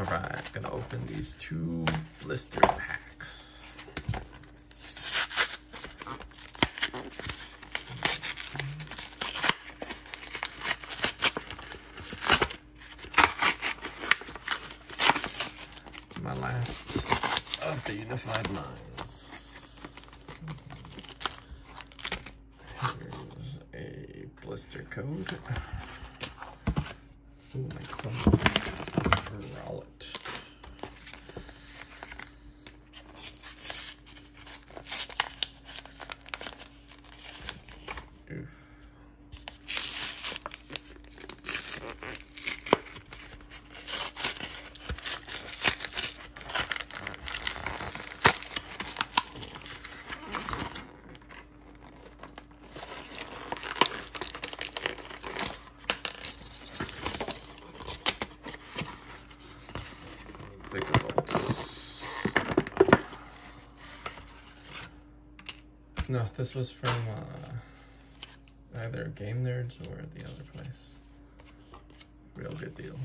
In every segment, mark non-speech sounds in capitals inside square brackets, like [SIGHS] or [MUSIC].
All right, gonna open these two blister packs. My last of the unified minds. Here's a blister code. Ooh, my clone wallet. Oof. Think about No, this was from uh, either Game Nerds or the other place. Real good deal.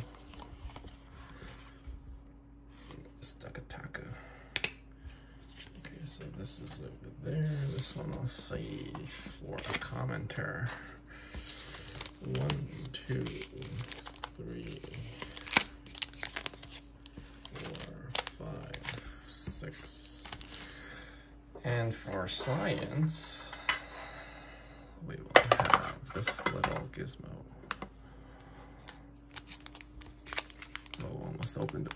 Stuckataka. Okay, so this is over there. This one I'll save for a commenter. One, two, three, four, five, six. And for science, we will have this little gizmo. Oh, almost opened it.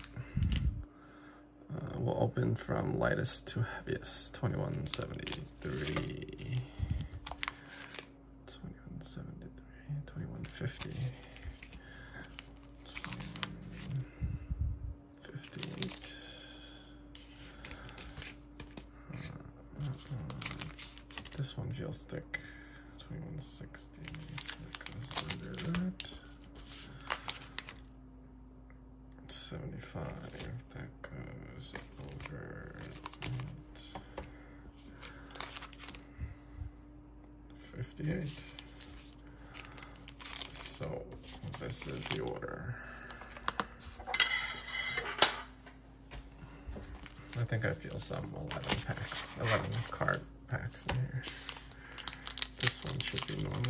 Uh, we'll open from lightest to heaviest, 2173. 2173, 2150. 2158. Uh, uh, this thick. 2160. That goes under that. 75. That goes over that. 58. So this is the order. I think I feel some 11 packs, 11 card packs in here. This one should be normal.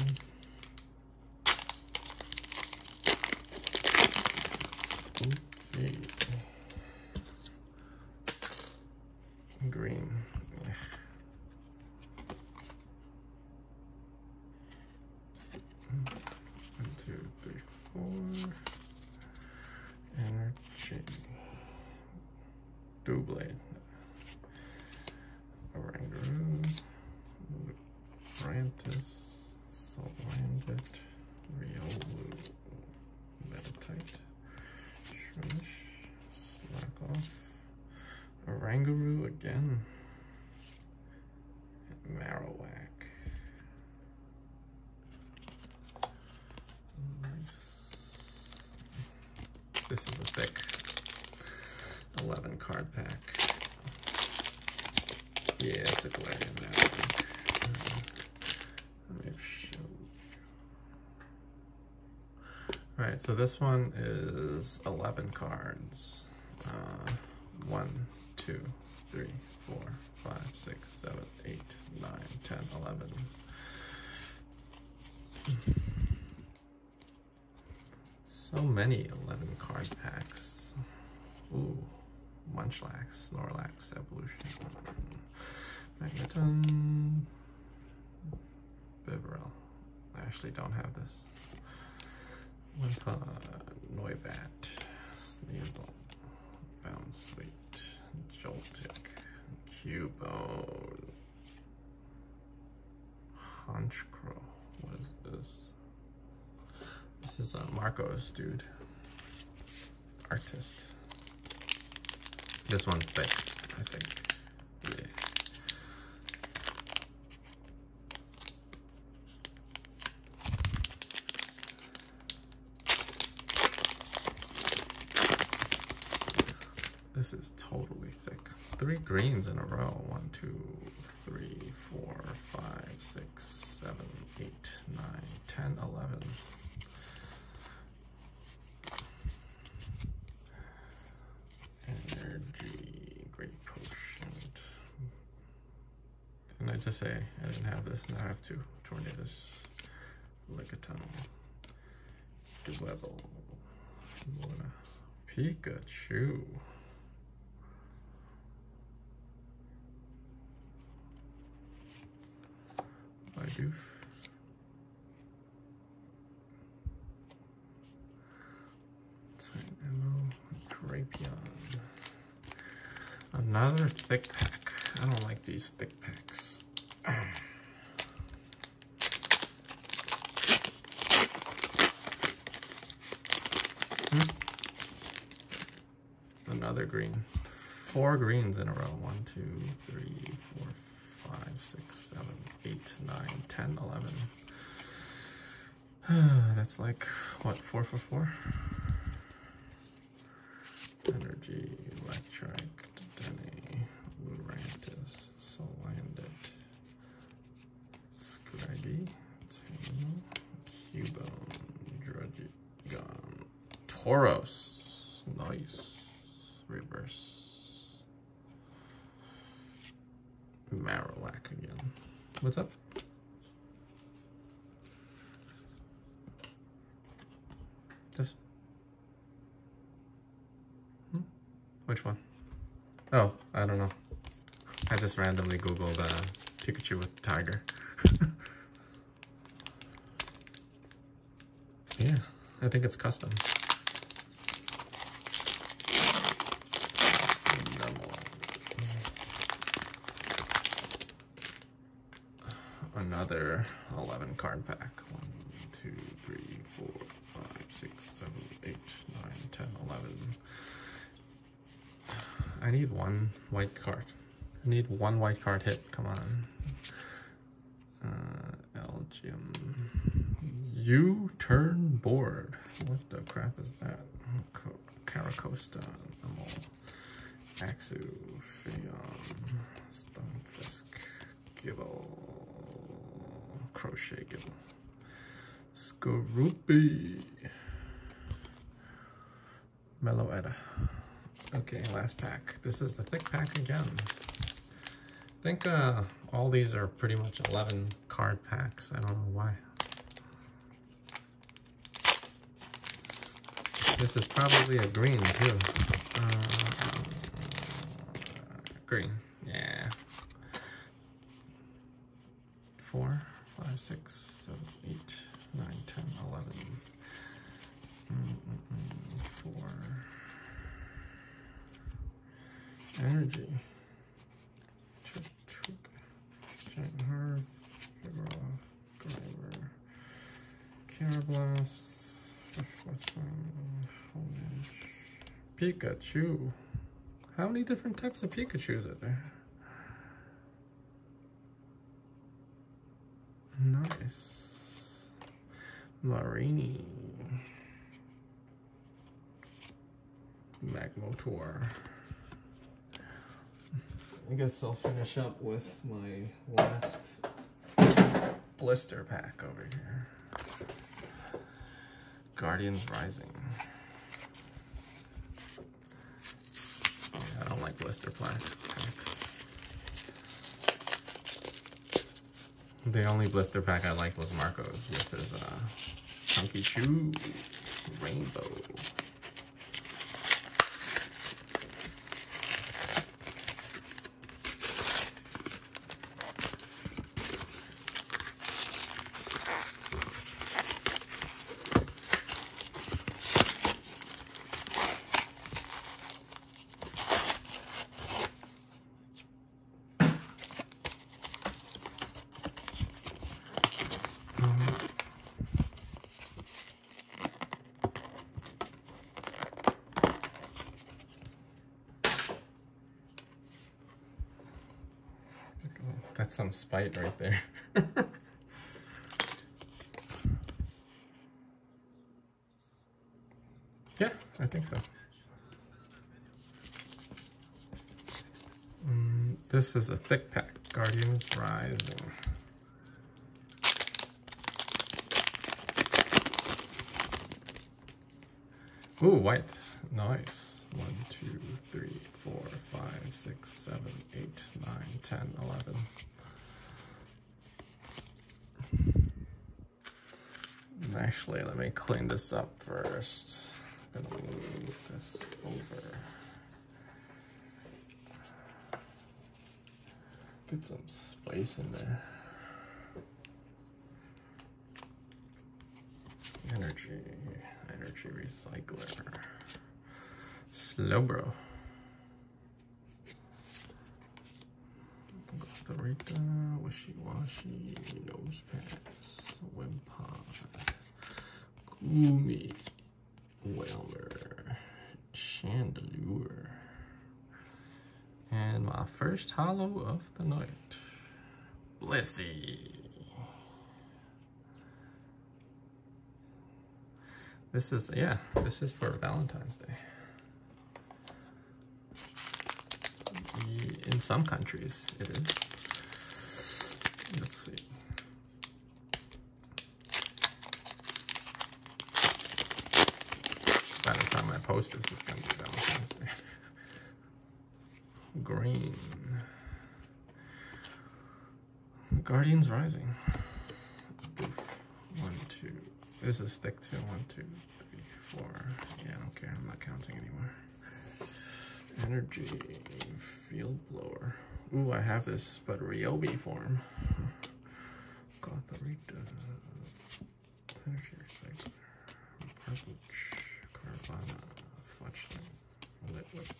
Okay. Green. Ugh. One, two, three, four. Energy. Doublade. Oranguru. Frantis. Salandit. Riolu. Meditite. Shrimish. Slack off. Oranguru again. Marowak. Nice. This is a thick 11 card pack. Yeah, it's a me show you. Alright, so this one is 11 cards. Uh, 1, 2, 3, 4, 5, 6, 7, 8, 9, 10, 11. So many 11 card packs. Ooh, Munchlax, Snorlax, Evolution, Magneton, Bibarel. I actually don't have this. Wimpod, Noibat, Sneasel, Bounsweet, Joltik, Cubone, Honchkrow. What is this? This is uh, Marcos, dude. Artist. This one's thick, I think. three greens in a row. One, two, three, four, five, six, seven, eight, nine, ten, eleven. Energy, Great Potion. Didn't I just say I didn't have this? Now I have two tornadoes, Lickitung, Dwebble, Luna, Pikachu. Bidoof. Ammo, Drapion. Another thick pack. I don't like these thick packs. Hmm? Another green. Four greens in a row. One, two, three, four, five, six, seven, eight, nine, ten, eleven. [SIGHS] That's like, what, four for four? Energy, Electric, Denny, Lurantis, Salandit, Scraggy, Tail, Cubone, Druddigon, Tauros, nice, reverse, Marowak again. What's up? This. Hmm? Which one? Oh, I don't know. I just randomly googled uh, Pikachu with tiger. [LAUGHS] yeah, I think it's custom. Another 11 card pack. 1, 2, 3, 4, 5, 6, 7, 8, 9, 10, 11. I need one white card. I need one white card hit. Come on. Uh, Elgyem. U-turn board. What the crap is that? Carracosta, Amol. Axew. Phaeon. Stunfisk. Gible. Crochet Gible. Skorupi. Meloetta. Okay, last pack. This is the thick pack again. I think uh, all these are pretty much 11 card packs. I don't know why. This is probably a green too. Uh, green, yeah. Four, five, six, seven, eight, nine, ten, eleven. Mm -mm -mm, four. Energy. Giant Hearth, Vigoroth, Grimer, Karrablast, Fletchling, Honedge, Pikachu. How many different types of Pikachus are there? Nice. Marini. Magmortar. I guess I'll finish up with my last blister pack over here. Guardians Rising. Yeah, I don't like blister packs. The only blister pack I liked was Marco's with his uh, Chunky Chew Rainbow. That's some spite right there. [LAUGHS] yeah, I think so. Mm, this is a thick pack. Guardians Rising. Ooh, white. Nice. One, two, three, four, five, six, seven, eight, nine, ten, eleven. Actually, let me clean this up first. I'm gonna move this over. Get some spice in there. Energy, energy recycler. Slowbro. Costa Rica, uh, Wishy Washy, Nose Gumi, Wailmer, Chandelure, and my first holo of the night, Blissey. This is, yeah, this is for Valentine's Day. In some countries, it is. Let's see. The time I post this, it's gonna be Valentine's Day. [LAUGHS] Green. Guardians Rising. One, two. This is stick two. One, two, three, four. Yeah, I don't care. I'm not counting anymore. Energy. Field blower. Ooh, I have this, but Ryobi form. [LAUGHS] Gothorita. Energy recycler. Parbuch. Carvanha. Fletchling. Litwick.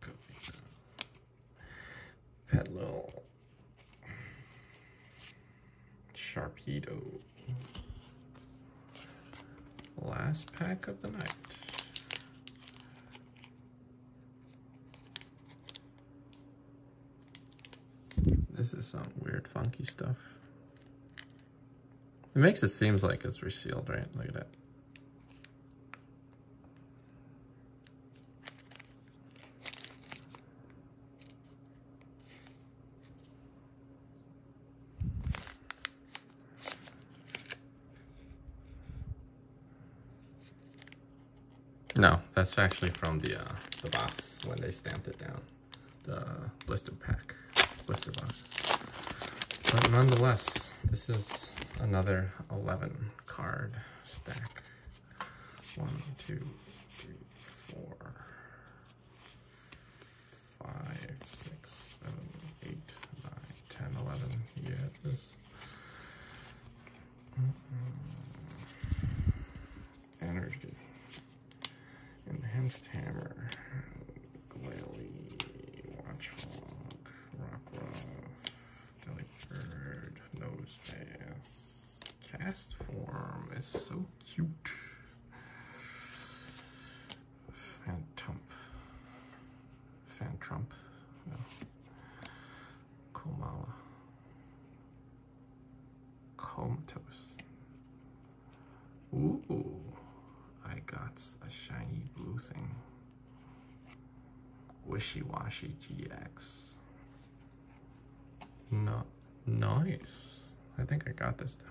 Kavita. Petlil. Sharpedo. Last pack of the night. This is some weird funky stuff. It makes it seems like it's resealed, right? Look at that. No, that's actually from the uh, the box when they stamped it down. The blister pack, blister box. But nonetheless, this is another 11 card stack. One, two, three, four, five, six, seven, eight, nine, ten, eleven. You get this. Mm -mm. Energy. Enhanced Hammer, Glalie, Watchog, Rockruff, Delibird, Nose Pass. Castform is so cute. Phantump. Fantrump. No. Komala. Comatose. Ooh. I got a shiny blue thing. Wishiwashi GX. No, nice. I think I got this though.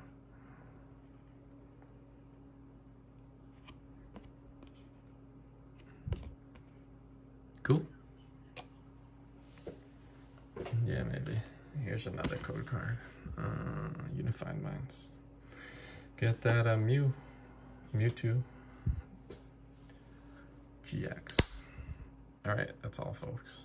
Cool. Yeah, maybe. Here's another code card. Uh, Unified Minds. Get that uh, Mew, Mewtwo. GX. All right, that's all, folks.